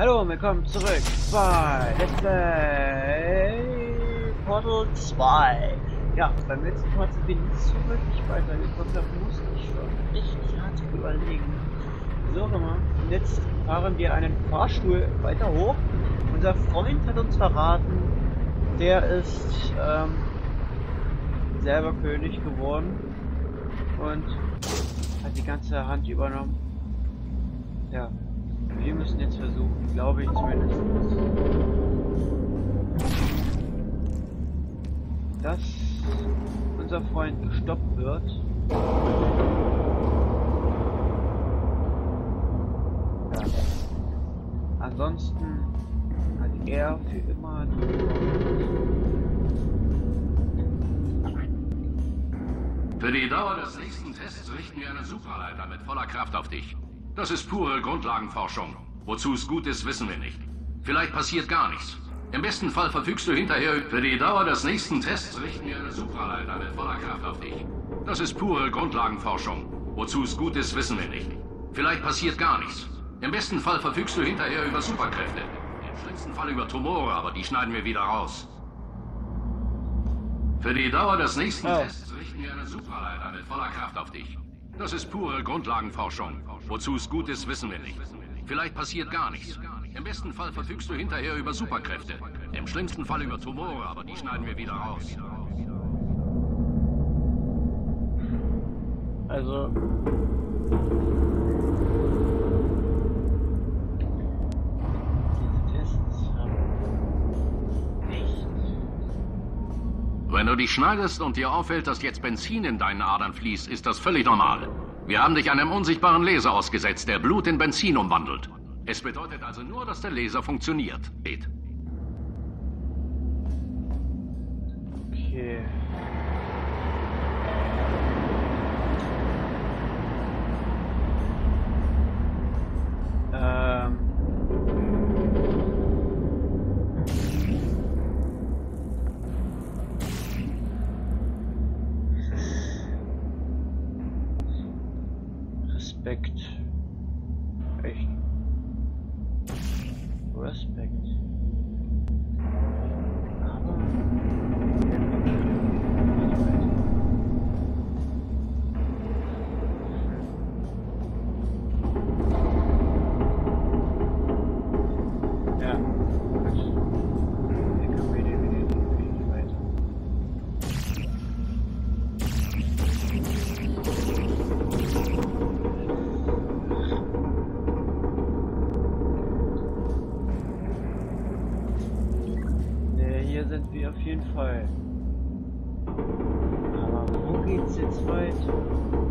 Hallo und willkommen zurück bei Let's Play Portal 2. Ja, beim letzten Mal sind wir nicht so wirklich weitergekommen, da musste ich schon richtig hart überlegen. So, nochmal. Jetzt fahren wir einen Fahrstuhl weiter hoch. Unser Freund hat uns verraten, der ist ähm, selber König geworden und hat die ganze Hand übernommen. Ja, wir müssen jetzt versuchen, glaube ich zumindest, dass unser Freund gestoppt wird. Ja. Ansonsten hat er für immer Für die Dauer des nächsten Tests richten wir eine Supraleiter mit voller Kraft auf dich. Das ist pure Grundlagenforschung. Wozu es gut ist, wissen wir nicht. Vielleicht passiert gar nichts. Im besten Fall verfügst du hinterher... Für die Dauer des nächsten Tests richten wir eine Supraleiter mit voller Kraft auf dich. Das ist pure Grundlagenforschung. Wozu es gut ist, wissen wir nicht. Vielleicht passiert gar nichts. Im besten Fall verfügst du hinterher über Superkräfte. Im schlimmsten Fall über Tumore, aber die schneiden wir wieder raus. Für die Dauer des nächsten Oh. Tests richten wir eine Supraleiter mit voller Kraft auf dich. Das ist pure Grundlagenforschung. Wozu es gut ist, wissen wir nicht. Vielleicht passiert gar nichts. Im besten Fall verfügst du hinterher über Superkräfte. Im schlimmsten Fall über Tumore, aber die schneiden wir wieder raus. Also. Wenn du dich schneidest und dir auffällt, dass jetzt Benzin in deinen Adern fließt, ist das völlig normal. Wir haben dich einem unsichtbaren Laser ausgesetzt, der Blut in Benzin umwandelt. Es bedeutet also nur, dass der Laser funktioniert. Okay. Geht's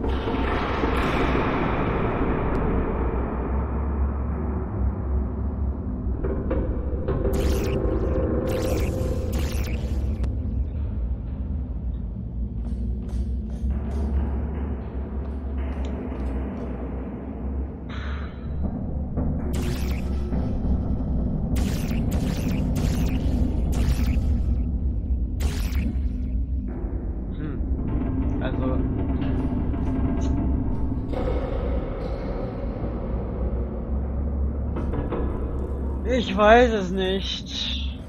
Ich weiß es nicht.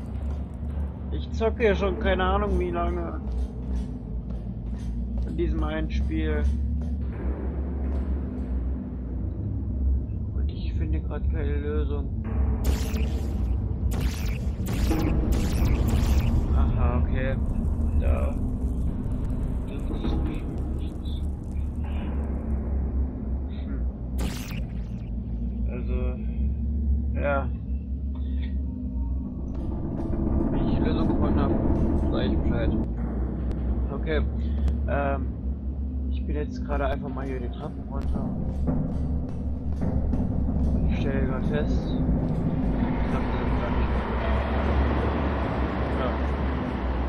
Ich zocke ja schon keine Ahnung wie lange. In diesem einen Spiel. Und ich finde gerade keine Lösung. Aha, okay. Da. Hm. Also, ja. Wenn ich die Lösung gefunden habe, sage ich Bescheid. Okay. Ähm, ich bin jetzt gerade einfach mal hier die Treppen runter. Und ich stelle gerade fest, ich hab das gar nicht. Ja.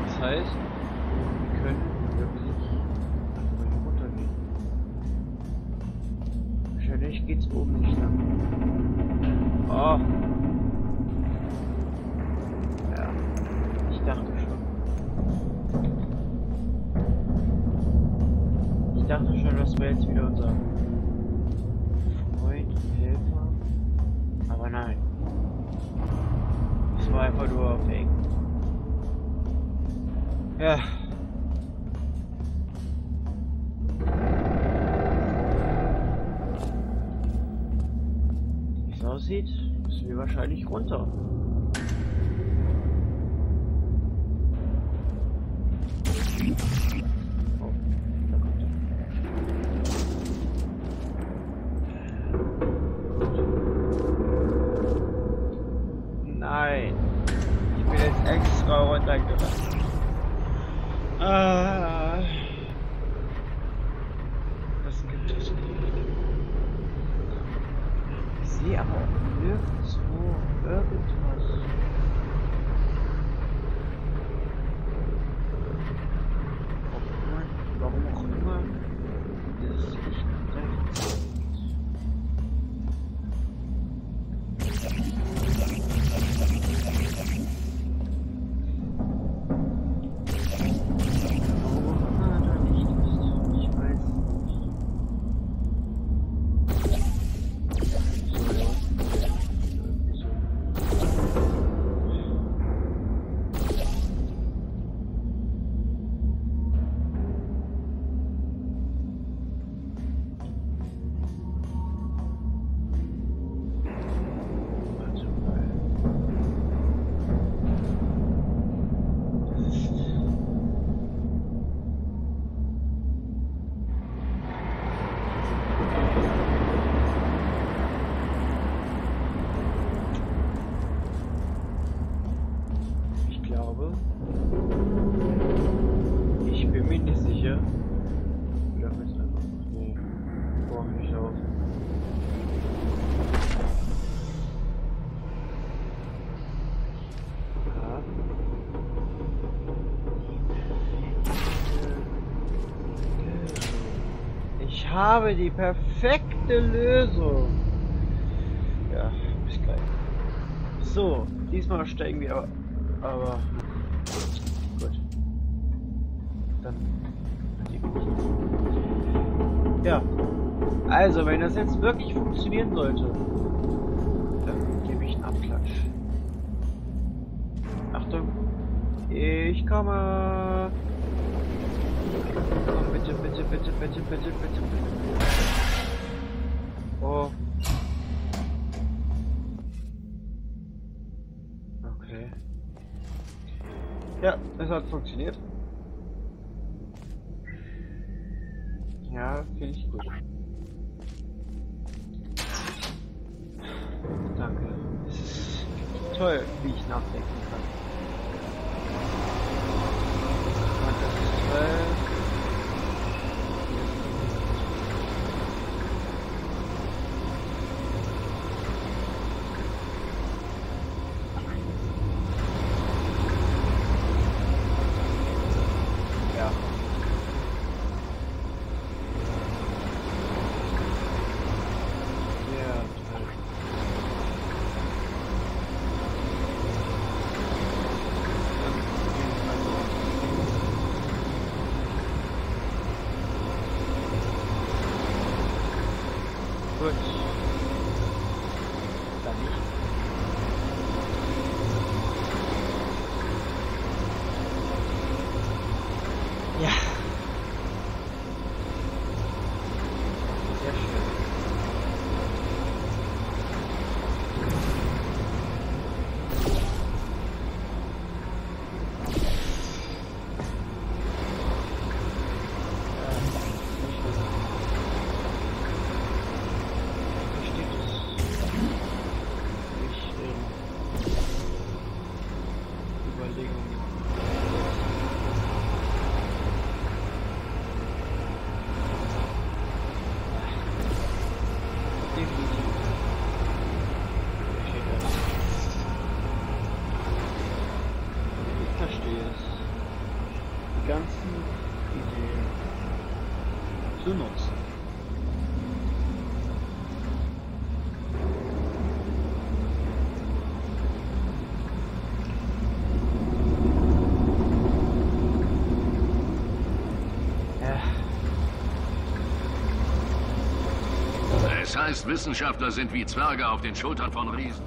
Das heißt, wir können wirklich einfach hier runtergehen. Wahrscheinlich geht's oben nicht lang. Oh. Dachte schon, das wäre jetzt wieder unser Freund und Helfer. Aber nein. einfach nur fake. Ja. Wie es aussieht, müssen wir wahrscheinlich runter. Habe die perfekte Lösung. Ja, bis gleich. So, diesmal steigen wir aber. aber gut. Dann. Ja. Also, wenn das jetzt wirklich funktionieren sollte, dann gebe ich einen Abklatsch. Achtung. Ich komme. Komm, bitte, bitte, bitte, bitte, bitte, bitte, bitte. Oh. Okay. Ja, es hat funktioniert. Ja, finde ich gut. Danke. Es ist toll, wie ich nachdenken heißt, Wissenschaftler sind wie Zwerge auf den Schultern von Riesen.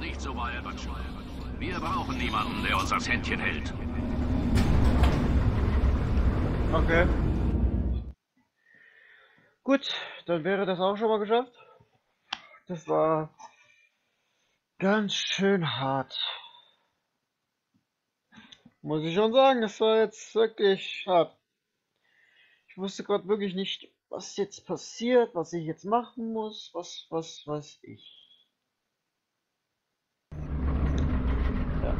Nicht so bei Albert. Wir brauchen niemanden, der uns das Händchen hält. Okay. Gut, dann wäre das auch schon mal geschafft. Das war ganz schön hart. Muss ich schon sagen, es war jetzt wirklich hart. Ich wusste gerade wirklich nicht, was jetzt passiert, was ich jetzt machen muss, was, was, was ich. Ja.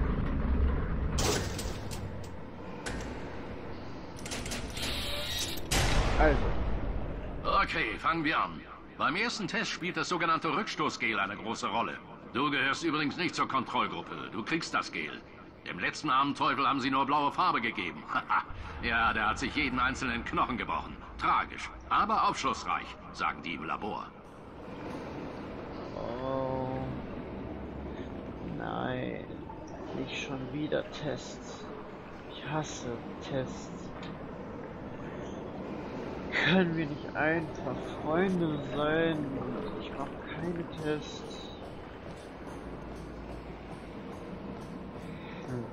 Also. Okay, fangen wir an. Beim ersten Test spielt das sogenannte Rückstoßgel eine große Rolle. Du gehörst übrigens nicht zur Kontrollgruppe. Du kriegst das Gel. Dem letzten armen Teufel haben sie nur blaue Farbe gegeben. ja, der hat sich jeden einzelnen Knochen gebrochen. Tragisch, aber aufschlussreich, sagen die im Labor. Oh. Nein. Nicht schon wieder Tests. Ich hasse Tests. Können wir nicht einfach Freunde sein? Ich mach keine Tests. Hm.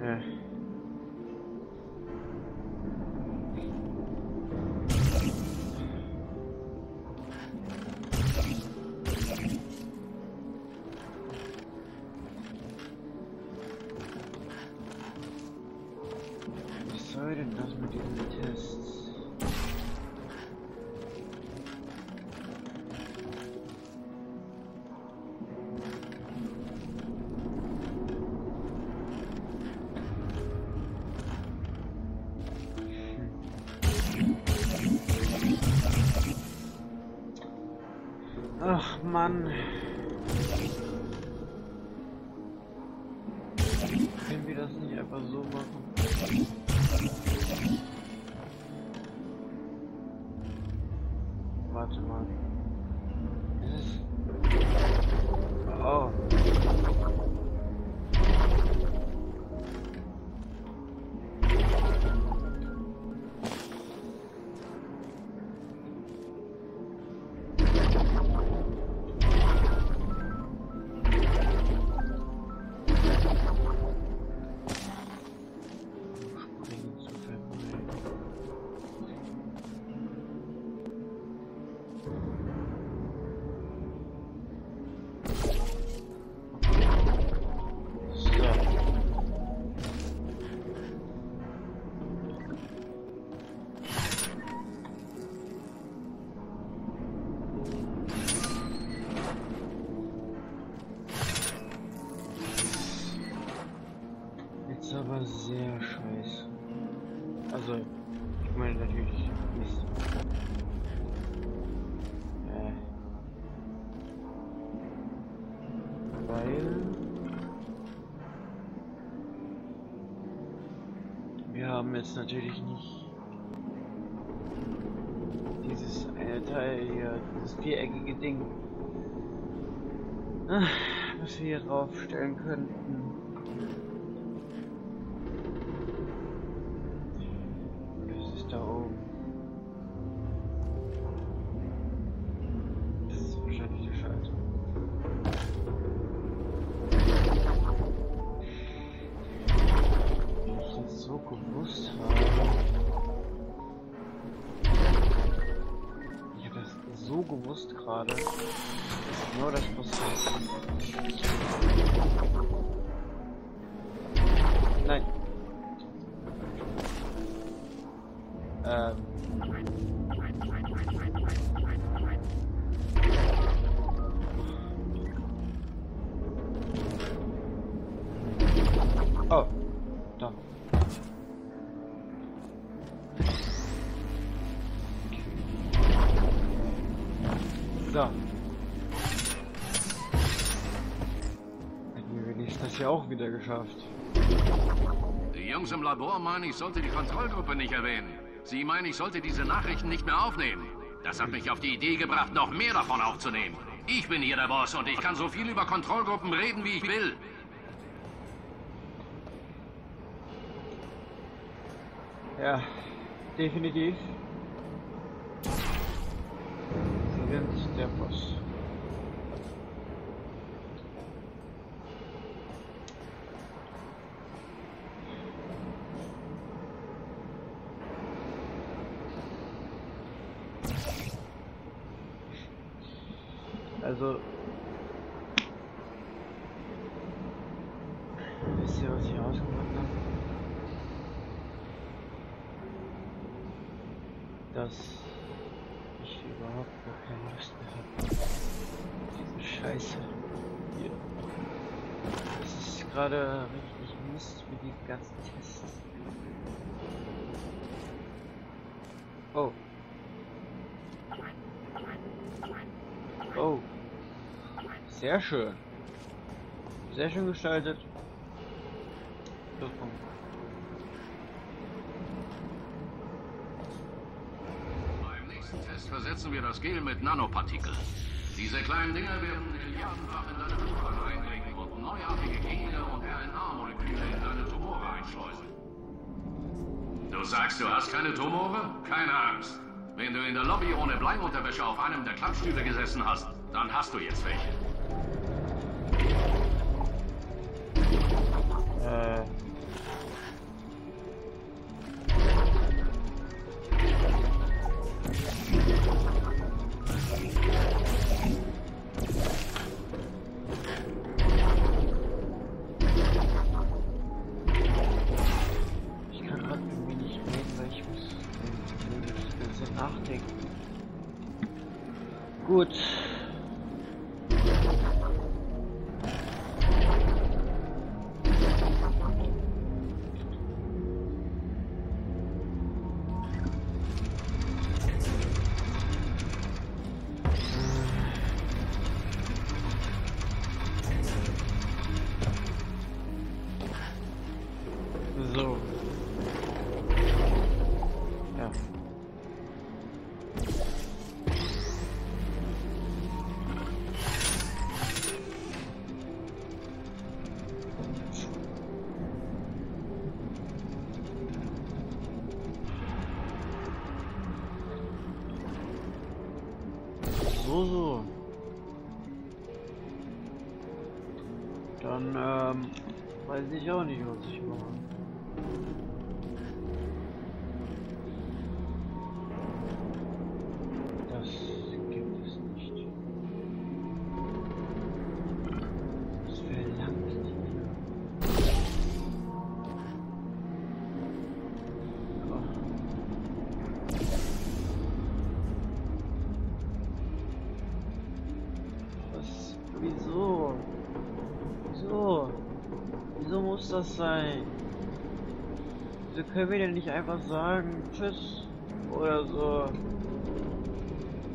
Ja. Was soll denn das mit diesen Tests? Mann. Jetzt natürlich nicht dieses eine Teil hier, dieses viereckige Ding, ah, was wir hier draufstellen könnten. Gewusst gerade. dass geschafft. Die Jungs im Labor meinen, ich sollte die Kontrollgruppe nicht erwähnen. Sie meinen, ich sollte diese Nachrichten nicht mehr aufnehmen. Das hat mich auf die Idee gebracht, noch mehr davon aufzunehmen. Ich bin hier der Boss und ich kann so viel über Kontrollgruppen reden, wie ich will. Ja, definitiv. der Boss. Also wisst ihr, was ich ausgemacht habe? Dass ich überhaupt gar keine Lust mehr habe. Diese Scheiße hier. Das ist gerade richtig Mist für die ganzen Tests. Oh. Oh. Sehr schön. Sehr schön gestaltet. Beim nächsten Test versetzen wir das Gel mit Nanopartikeln. Diese kleinen Dinger werden milliardenfach in deine Blutbahn eindringen und neuartige Gene sagst, du hast keine Tumore? Keine Angst. Wenn du in der Lobby ohne Bleiunterwäsche auf einem der Klappstühle gesessen hast, dann hast du jetzt welche. Gut. Das sein? Wieso können wir denn nicht einfach sagen, tschüss oder so?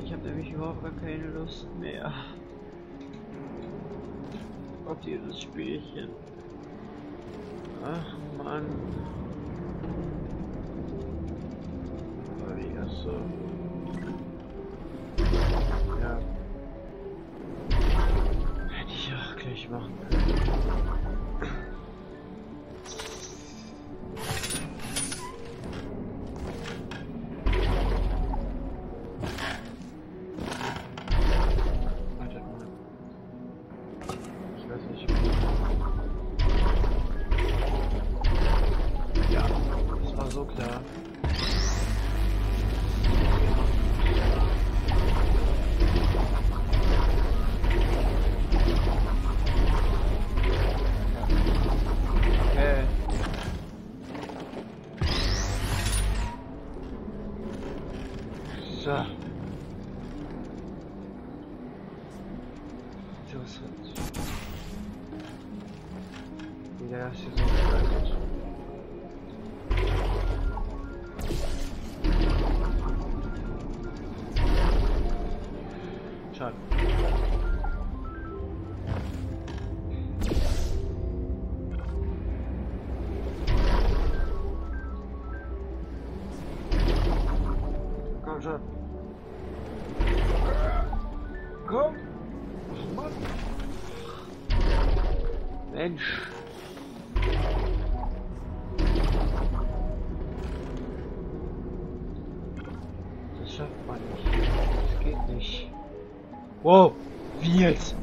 Ich habe nämlich überhaupt gar keine Lust mehr. Auf dieses Spielchen. Ach Mann. Das man nicht. Das geht nicht. Wow, wie jetzt?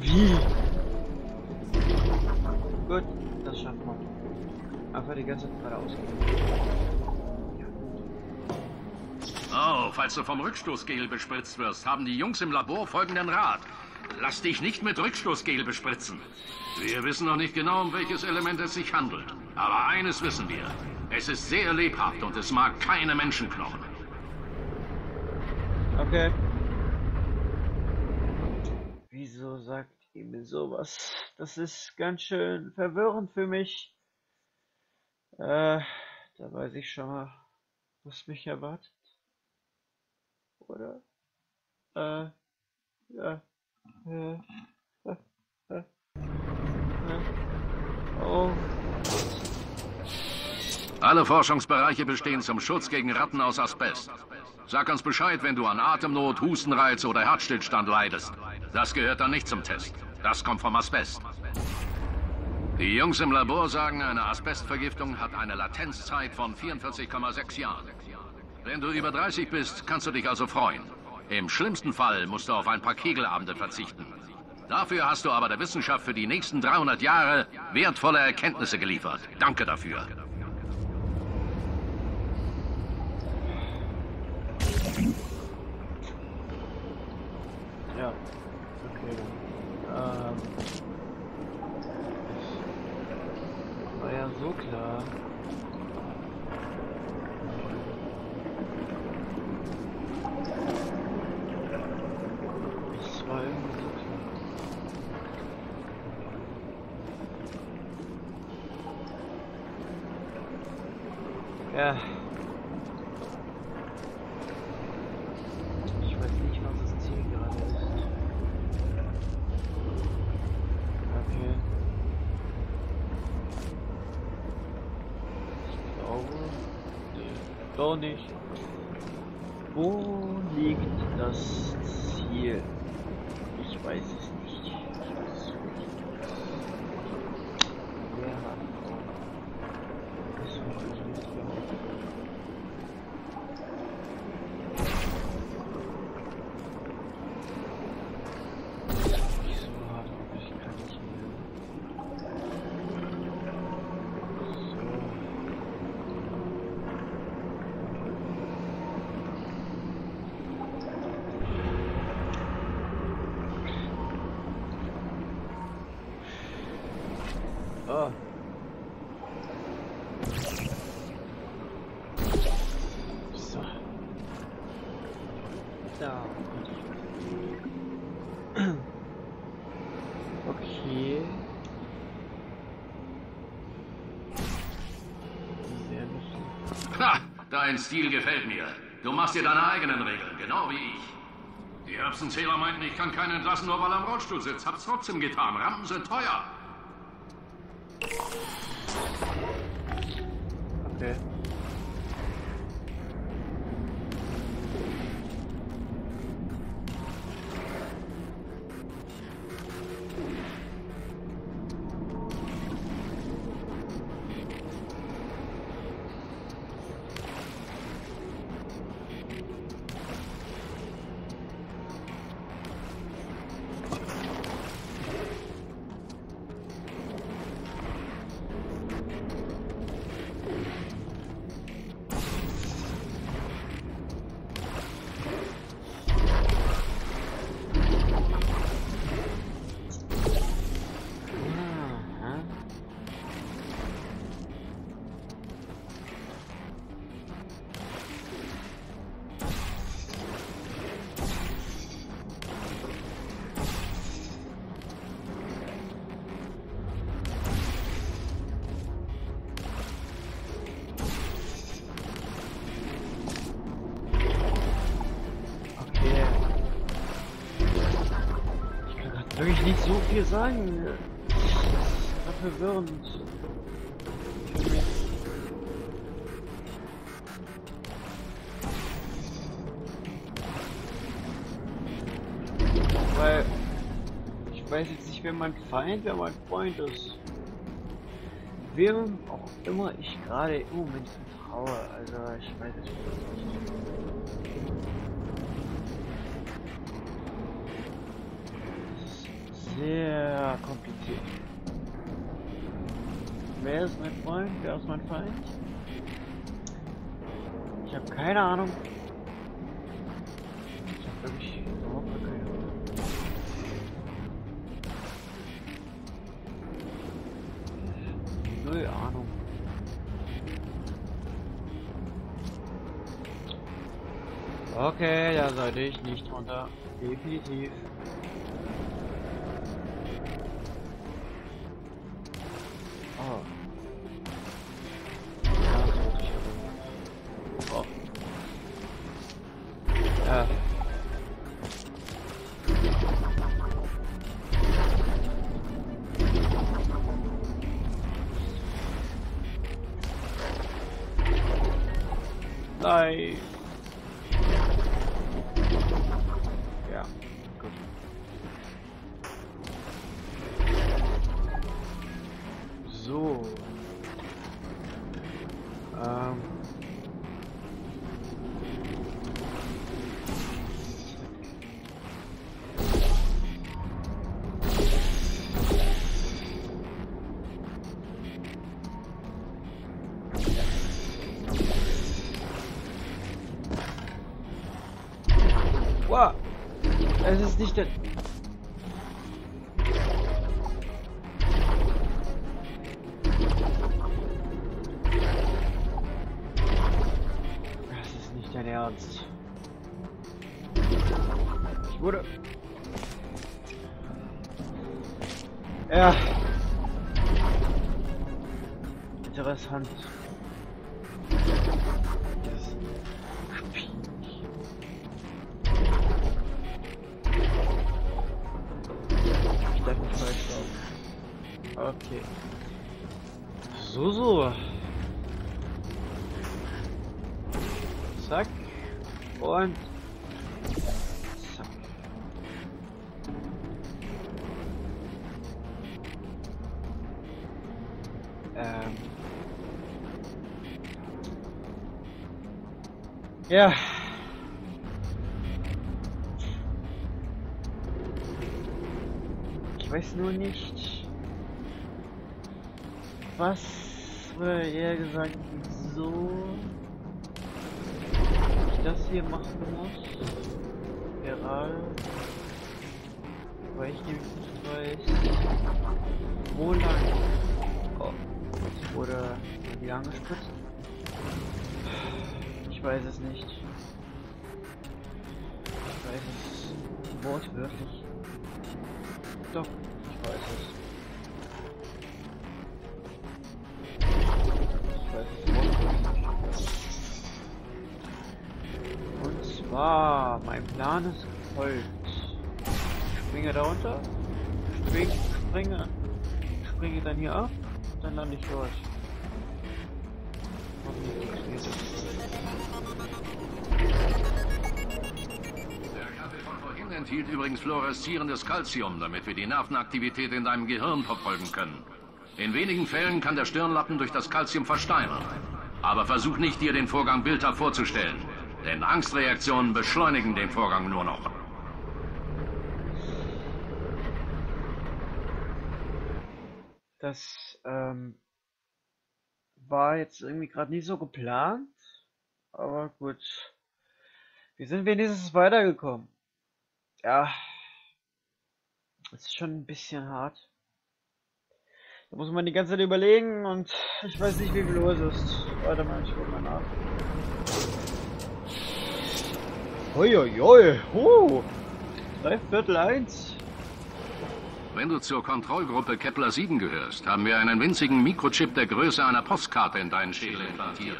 Wie? Gut, das schaffen wir. Einfach die ganze Zeit geradeaus Oh, falls du vom Rückstoßgel bespritzt wirst, haben die Jungs im Labor folgenden Rat. Lass dich nicht mit Rückstoßgel bespritzen. Wir wissen noch nicht genau, um welches Element es sich handelt. Aber eines wissen wir. Es ist sehr lebhaft und es mag keine Menschenknochen. Okay. Wieso sagt ihr mir sowas? Das ist ganz schön verwirrend für mich. Äh, da weiß ich schon mal, was mich erwartet. Oder? Äh, ja. Äh, äh, äh, äh. Oh. Alle Forschungsbereiche bestehen zum Schutz gegen Ratten aus Asbest. Sag uns Bescheid, wenn du an Atemnot, Hustenreiz oder Herzstillstand leidest. Das gehört dann nicht zum Test. Das kommt vom Asbest. Die Jungs im Labor sagen, eine Asbestvergiftung hat eine Latenzzeit von 44,6 Jahren. Wenn du über 30 bist, kannst du dich also freuen. Im schlimmsten Fall musst du auf ein paar Kegelabende verzichten. Dafür hast du aber der Wissenschaft für die nächsten 300 Jahre wertvolle Erkenntnisse geliefert. Danke dafür. Ja. Okay, dann. Ähm. War ja so klar. Das war irgendwie so klar. Ja. Ich weiß nicht, was das Ziel gerade ist. Okay. Ich glaube. Doch nicht. Wo liegt das Ziel? Ich weiß es nicht. Ich weiß es nicht. Wer hat das weiß ich nicht genau. Nicht so hart, aber ich kann nicht mehr. So. Oh. So. Da. Okay. Ha! Dein Stil gefällt mir. Du machst dir deine eigenen Regeln, genau wie ich. Die Erbsenzähler meinten, ich kann keinen entlassen, nur weil er im Rollstuhl sitzt. Hab's trotzdem getan. Rampen sind teuer. Wirklich nicht so viel sagen. Das ist grad verwirrend. Weil ich weiß jetzt nicht, wer mein Feind, wer mein Freund ist. Wem auch immer ich gerade im Moment vertraue. Also ich weiß es nicht. kompliziert. Wer ist mein Freund? Wer ist mein Feind? Ich habe keine Ahnung. Ich habe wirklich überhaupt keine Ahnung. Null Ahnung. Okay, da sollte ich nicht runter. Definitiv. Es ist nicht Ja. Ich weiß nur nicht, was, oder eher gesagt, wieso ich das hier machen muss. Gerade. Weil ich nämlich nicht weiß, wo lang. Oh, jetzt wurde wieder angespritzt. Ich weiß es nicht. Ich weiß es wortwörtlich. Doch, ich weiß es. Ich weiß es wortwörtlich. Und zwar, mein Plan ist gefolgt. Springe da runter, spring, springe, springe dann hier ab, dann lande ich dort. Hoffentlich funktioniert das. Der Kaffee von vorhin enthielt übrigens fluoreszierendes Calcium, damit wir die Nervenaktivität in deinem Gehirn verfolgen können. In wenigen Fällen kann der Stirnlappen durch das Calcium versteinern. Aber versuch nicht, dir den Vorgang bildhaft vorzustellen. Denn Angstreaktionen beschleunigen den Vorgang nur noch. Das ähm, war jetzt irgendwie gerade nicht so geplant, aber gut. Wir sind wenigstens weitergekommen. Ja, das ist schon ein bisschen hart. Da muss man die ganze Zeit überlegen und ich weiß nicht, wie viel los ist. Warte mal, ich guck mal nach. Uiuiui, huh, drei Viertel eins. Wenn du zur Kontrollgruppe Kepler 7 gehörst, haben wir einen winzigen Mikrochip der Größe einer Postkarte in deinen Schädel implantiert.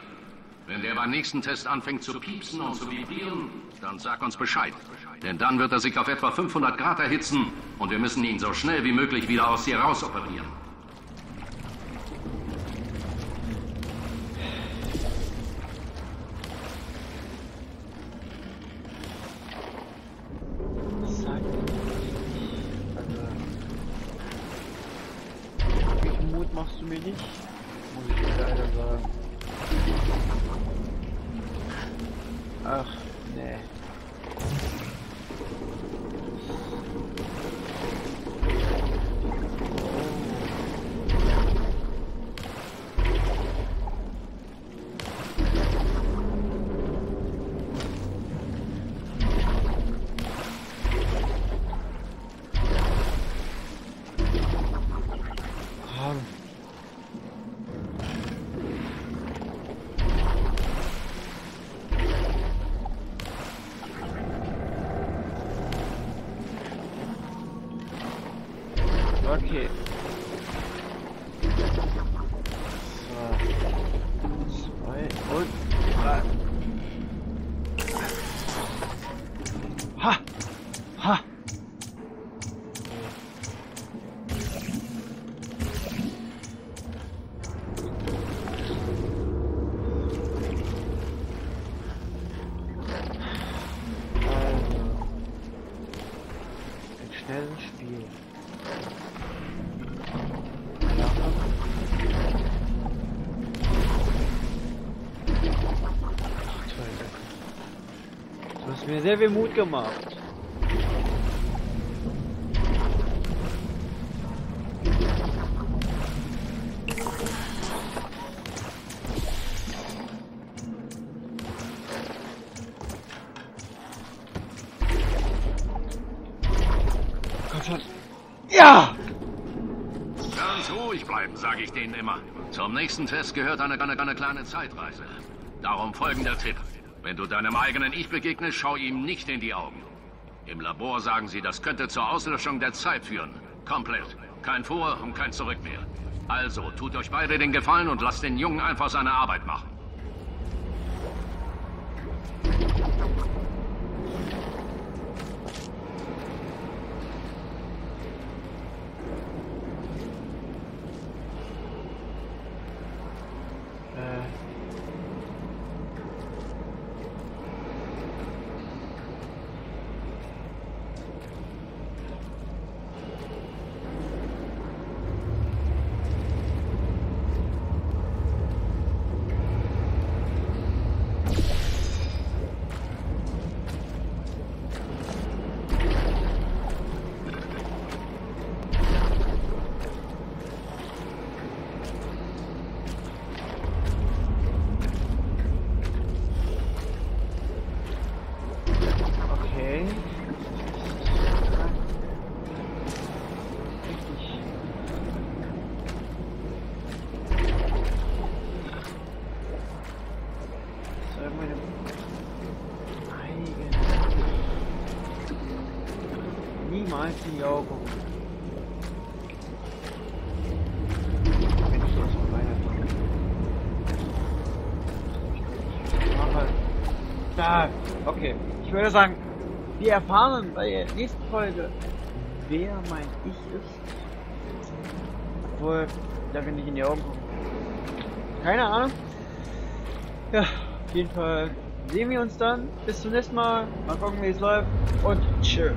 Wenn der beim nächsten Test anfängt zu piepsen und zu vibrieren, dann sag uns Bescheid. Denn dann wird er sich auf etwa 500 Grad erhitzen und wir müssen ihn so schnell wie möglich wieder aus dir rausoperieren. Okay. Sehr viel Mut gemacht. Komm schon. Ja! Ganz ruhig bleiben, sage ich denen immer. Zum nächsten Test gehört eine, eine, eine kleine Zeitreise. Darum folgender Tipp. Wenn du deinem eigenen Ich begegnest, schau ihm nicht in die Augen. Im Labor sagen sie, das könnte zur Auslöschung der Zeit führen. Komplett. Kein Vor- und kein Zurück mehr. Also, tut euch beide den Gefallen und lasst den Jungen einfach seine Arbeit machen. Äh. Okay. Richtig. Soll meine eigene niemals in die Augen gucken. Wenn ich jetzt mal weitermache. Mache. Da, okay. Ich würde sagen, wir erfahren bei der nächsten Folge, wer mein Ich ist. Obwohl, da will ich in die Augen gucken. Keine Ahnung. Ja, auf jeden Fall sehen wir uns dann. Bis zum nächsten Mal. Mal gucken, wie es läuft. Und tschö.